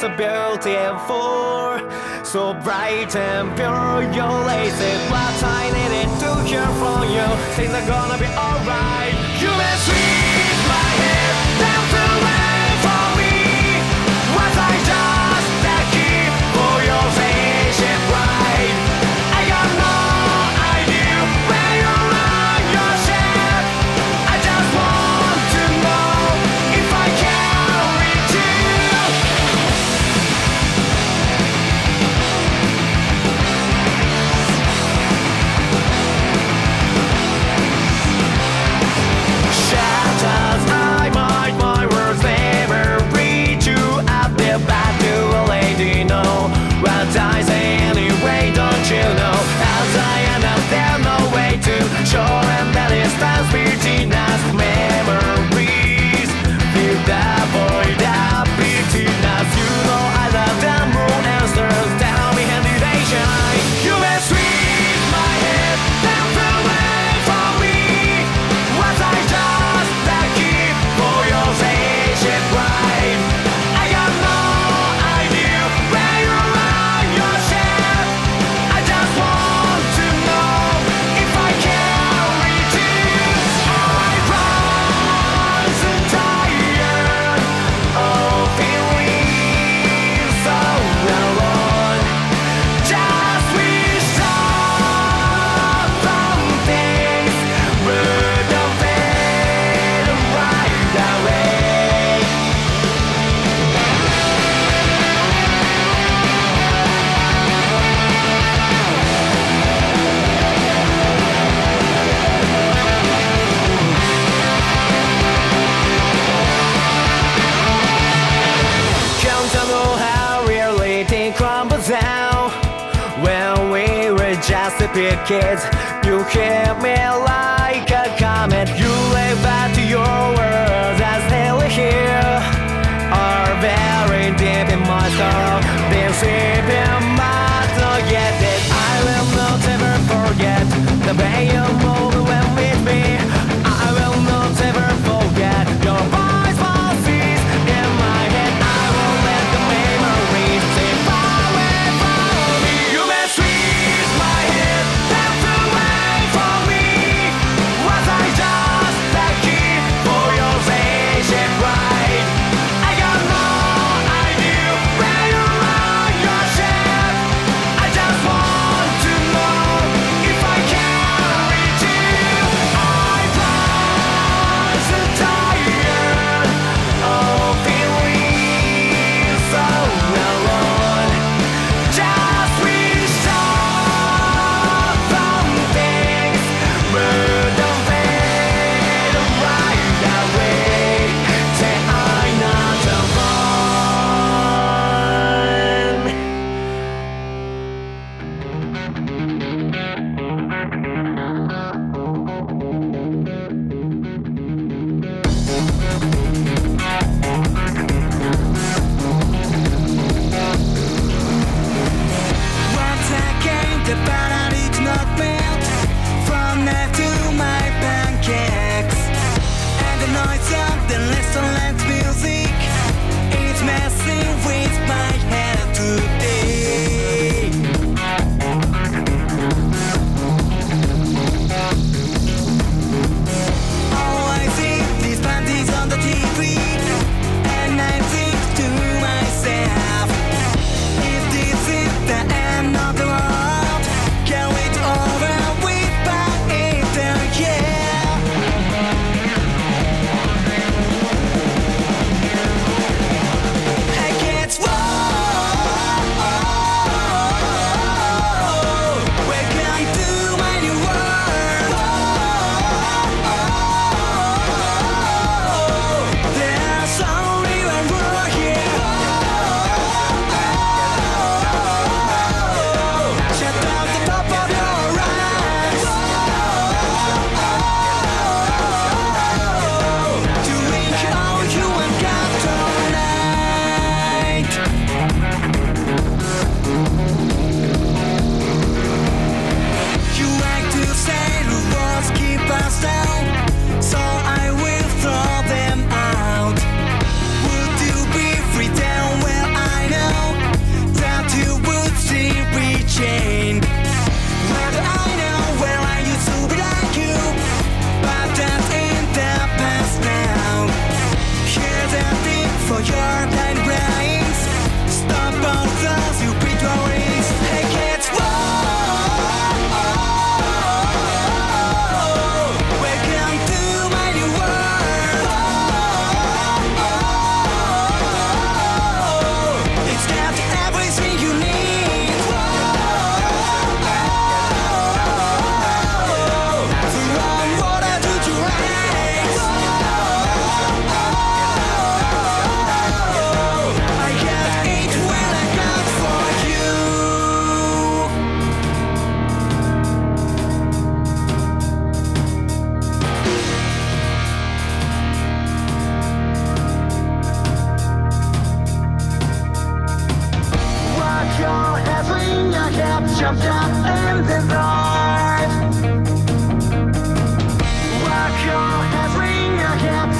is so beautiful So bright and pure You're lazy What I needed to hear from you. Things are gonna be to shore and then it stands between us memories. Fill the void that between us You know I jump, jump, and your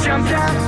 your jump.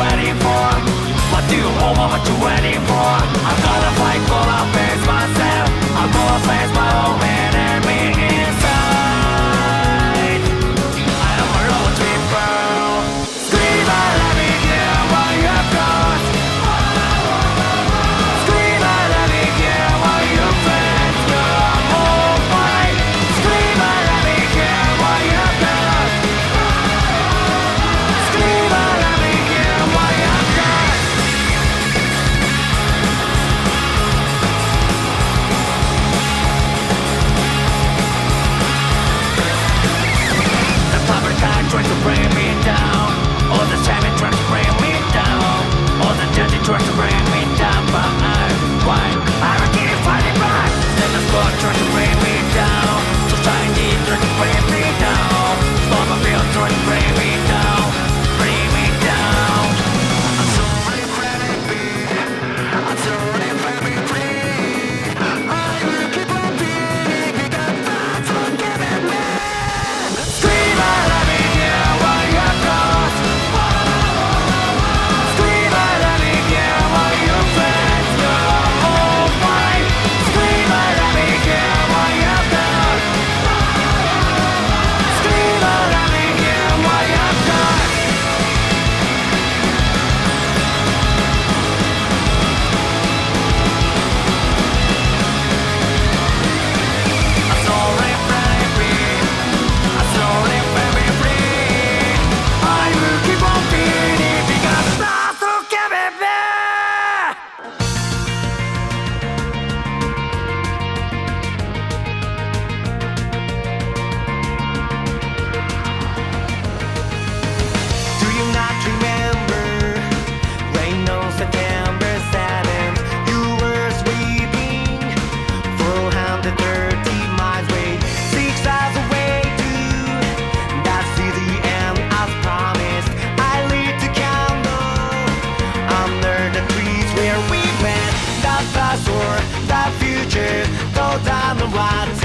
anymore What do you all want to anymore? I'm gonna fight, gonna face myself. I'm gonna face my own enemy. Trying to bring me down. Society trying to bring me The wide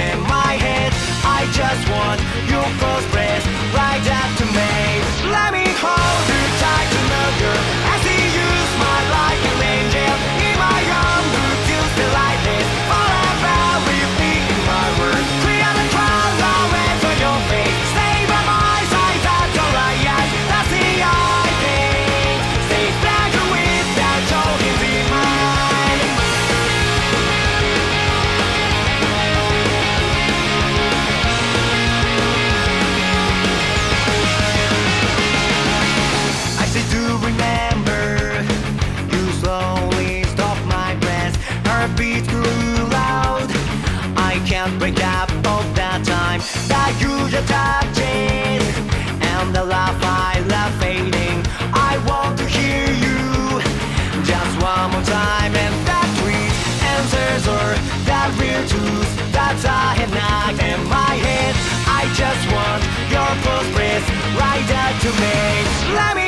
I knot in my head I just want your full breath right up to me. Let me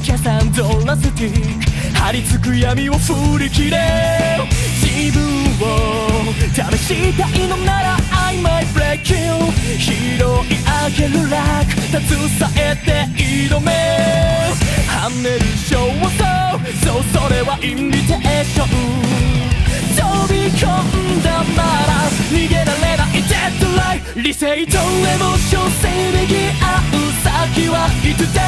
けるだけサンドラスティック張り付く闇を振り切れ自分を試したいのなら I might break you 拾い上げる楽携えて挑め跳ねる勝負そう。そうそれはインビテーション飛び込んだなら逃げられない。デッドライン理性とエモーションせめぎ合う先はいつだ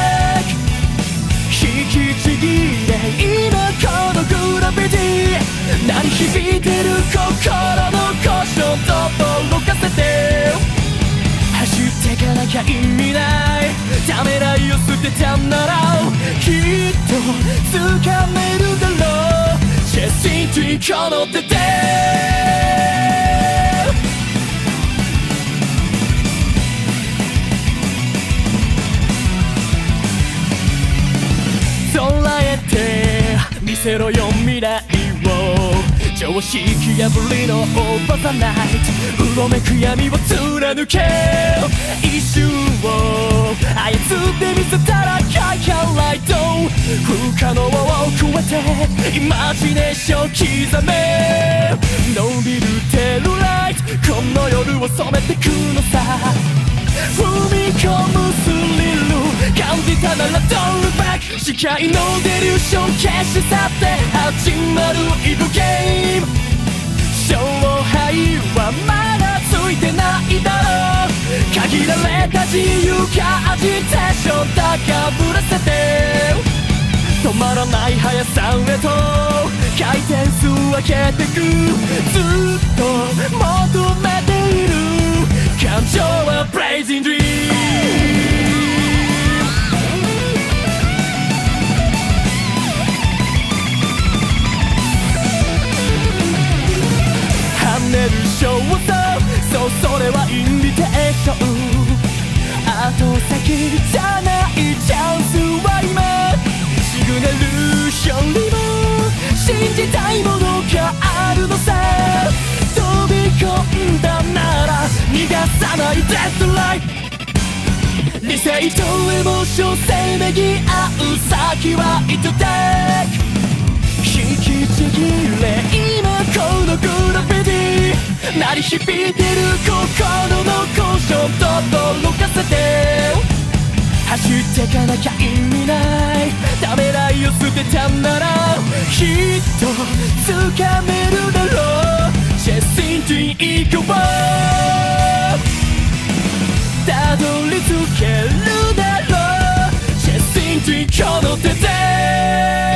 引きちぎれ今このグラビティ鳴り響いてる心の故障とかせて。走ってかなきゃ意味ない。ためらいを捨てたならきっと掴めるだろう。Chasing to この手で。せろよ未来を常識破りのオーバーザナイト。うごめく闇を貫け。一瞬を操ってみせたらハイハライト。不可能を超えてイマジネーション刻め伸びるテールライトこの夜を染めてくのさ踏み込むスリル感じたなら Don't look back 視界のデリューション消し去って始まるイブゲーム。勝敗はまだついてないだろう。限られた自由かアジテーション高ぶらせて。止まらない速さへと回転数上げてく。ずっと求めている。感情は Blazing Dream ねる勝負そうそれはインビテーション後先じゃないチャンスは今シグナルよりも。信じたいも。のがあるのさ飛び込んだなら逃がさないデッドライ理性とエモーションせめぎ合う先はいつだ引きちぎれこのグラフィティ鳴り響いてる心の故障と届かせて。走ってかなきゃ意味ない。ためらいを捨てたならきっと掴めるだろう。Just into 行こう。たどり着けるだろう。Just into この手で。